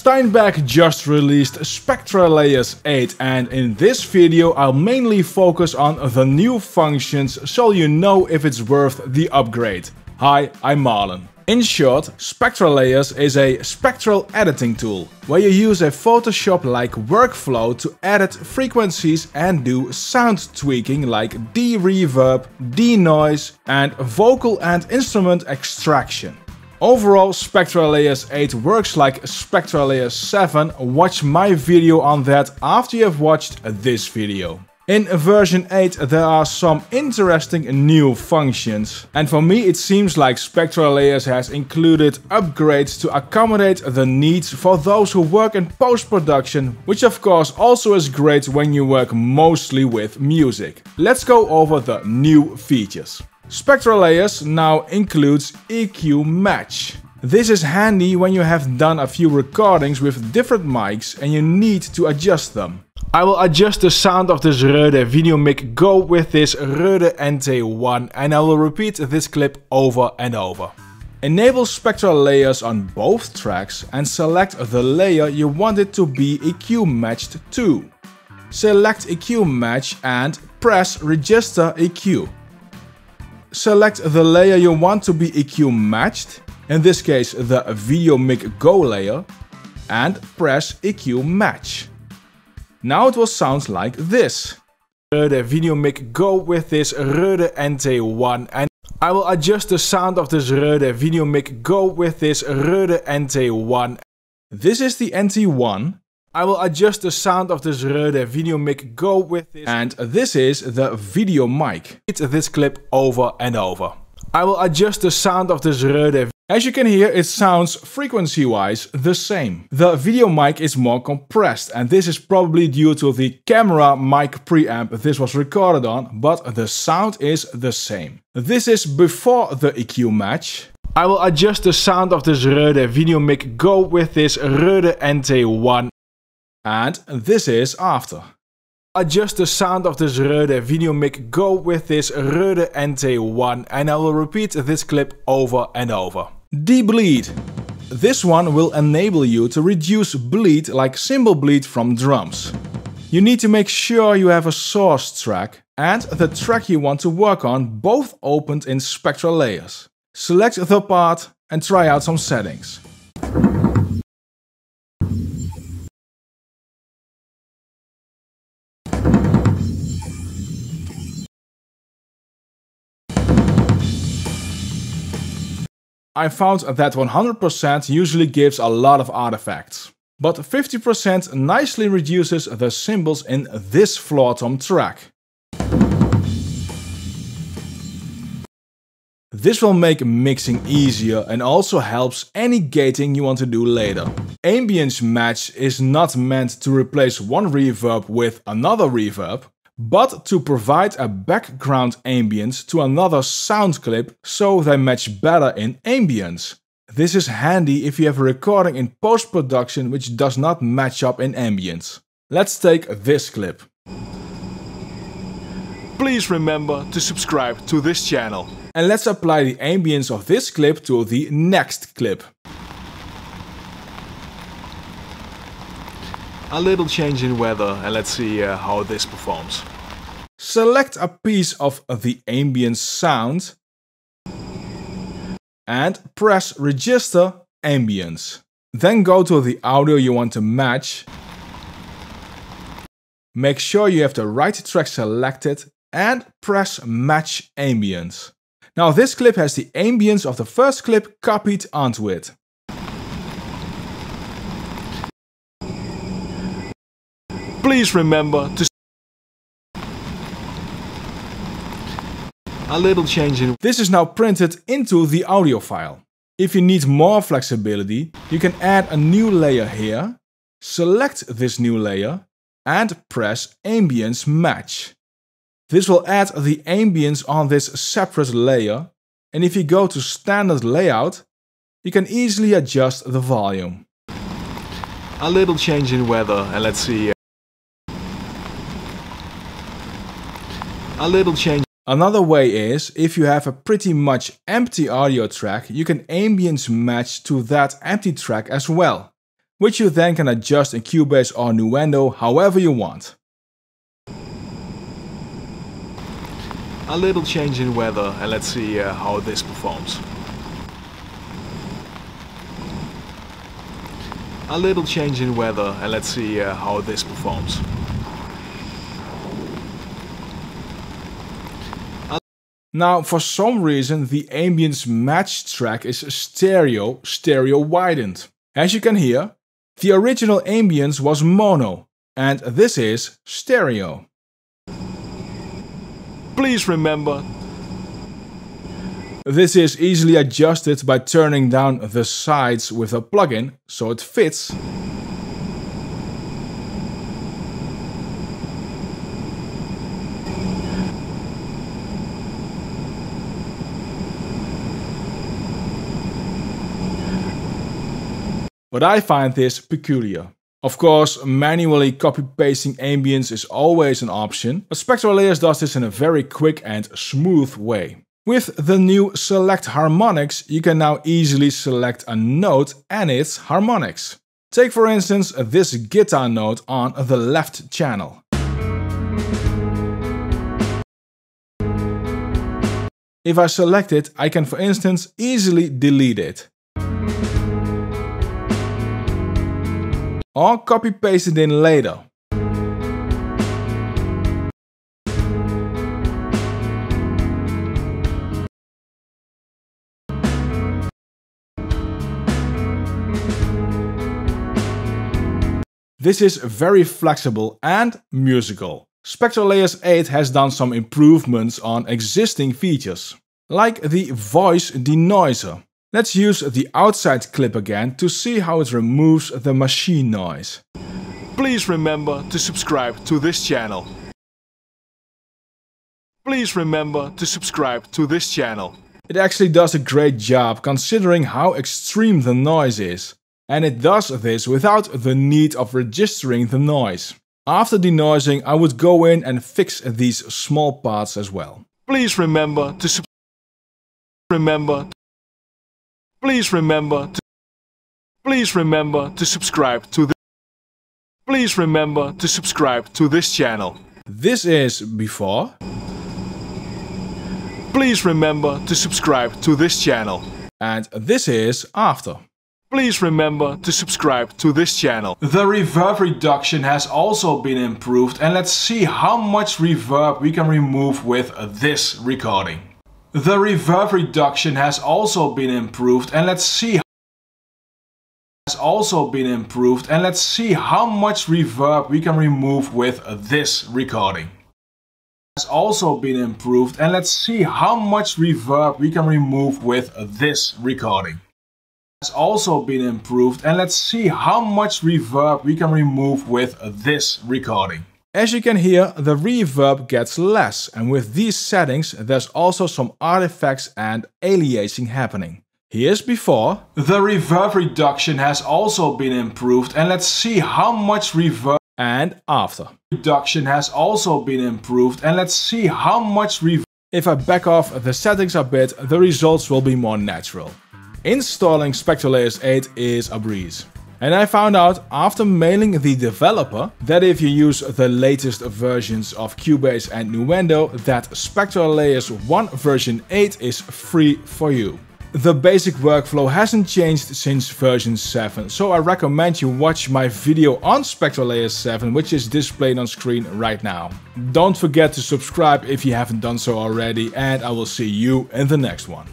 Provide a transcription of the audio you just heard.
Steinberg just released SpectraLayers 8 and in this video I'll mainly focus on the new functions so you know if it's worth the upgrade. Hi, I'm Marlon. In short, SpectraLayers is a spectral editing tool, where you use a Photoshop-like workflow to edit frequencies and do sound tweaking like de-reverb, de-noise and vocal and instrument extraction. Overall, SpectraLayers 8 works like SpectraLayers 7, watch my video on that after you have watched this video. In version 8 there are some interesting new functions. And for me it seems like SpectraLayers has included upgrades to accommodate the needs for those who work in post-production, which of course also is great when you work mostly with music. Let's go over the new features. SpectraLayers now includes EQ Match. This is handy when you have done a few recordings with different mics and you need to adjust them. I will adjust the sound of this Rode video mic Go with this Rode NT1 and I will repeat this clip over and over. Enable SpectraLayers on both tracks and select the layer you want it to be EQ matched to. Select EQ match and press register EQ. Select the layer you want to be EQ matched, in this case the video mic Go layer, and press EQ match. Now it will sound like this. Rode video mic Go with this Rode NT1 and I will adjust the sound of this Rode video mic Go with this Rode NT1. This is the NT1. I will adjust the sound of this Rode video mic Go with this and this is the video mic. Hit this clip over and over. I will adjust the sound of this Rode as you can hear, it sounds frequency-wise the same. The video mic is more compressed and this is probably due to the camera mic preamp this was recorded on, but the sound is the same. This is before the EQ match. I will adjust the sound of this Rode video mic Go with this Rode NT1 and this is after. Adjust the sound of this Rode video mic Go with this Rode NT1 and I will repeat this clip over and over. De-bleed. This one will enable you to reduce bleed like cymbal bleed from drums. You need to make sure you have a source track and the track you want to work on both opened in SpectraLayers. Select the part and try out some settings. I found that 100% usually gives a lot of artifacts. But 50% nicely reduces the cymbals in this floor tom track. This will make mixing easier and also helps any gating you want to do later. Ambience match is not meant to replace one reverb with another reverb, but to provide a background ambience to another sound clip so they match better in ambience. This is handy if you have a recording in post-production which does not match up in ambience. Let's take this clip. Please remember to subscribe to this channel. And let's apply the ambience of this clip to the next clip. a little change in weather and let's see uh, how this performs. Select a piece of the ambient sound and press register ambience. Then go to the audio you want to match. Make sure you have the right track selected and press match ambience. Now this clip has the ambience of the first clip copied onto it. Please remember to a little change in. This is now printed into the audio file. If you need more flexibility, you can add a new layer here, select this new layer and press ambience match. This will add the ambience on this separate layer and if you go to standard layout, you can easily adjust the volume. A little change in weather and let's see. A little change. Another way is, if you have a pretty much empty audio track, you can ambience match to that empty track as well. which you then can adjust in Cubase or Nuendo however you want. A little change in weather and let's see uh, how this performs. A little change in weather and let's see uh, how this performs. Now, for some reason, the ambience match track is stereo, stereo widened. As you can hear, the original ambience was mono, and this is stereo. Please remember. This is easily adjusted by turning down the sides with a plugin, so it fits But I find this peculiar. Of course, manually copy-pasting ambience is always an option, but SpectraLayers does this in a very quick and smooth way. With the new Select Harmonics, you can now easily select a note and its harmonics. Take for instance this guitar note on the left channel. If I select it, I can for instance easily delete it. Or copy paste it in later. This is very flexible and musical. SpectraLayers 8 has done some improvements on existing features, like the voice denoiser. Let's use the outside clip again to see how it removes the machine noise. Please remember to subscribe to this channel. Please remember to subscribe to this channel. It actually does a great job considering how extreme the noise is. And it does this without the need of registering the noise. After denoising, I would go in and fix these small parts as well. Please remember to remember Please remember to Please remember to subscribe to the Please remember to subscribe to this channel. This is before. Please remember to subscribe to this channel. And this is after. Please remember to subscribe to this channel. The reverb reduction has also been improved and let's see how much reverb we can remove with this recording. The reverb reduction has also been improved and let's see has also been improved and let's see how much reverb we can remove with this recording. Has also been improved and let's see how much reverb we can remove with this recording. Has also been improved and let's see how much reverb we can remove with this recording. As you can hear, the reverb gets less and with these settings there's also some artifacts and aliasing happening. Here's before. The reverb reduction has also been improved and let's see how much reverb and after. Reduction has also been improved and let's see how much reverb. If I back off the settings a bit, the results will be more natural. Installing SpectraLayers 8 is a breeze. And I found out after mailing the developer that if you use the latest versions of Cubase and Nuendo that SpectraLayers 1 version 8 is free for you. The basic workflow hasn't changed since version 7, so I recommend you watch my video on SpectraLayers 7 which is displayed on screen right now. Don't forget to subscribe if you haven't done so already and I will see you in the next one.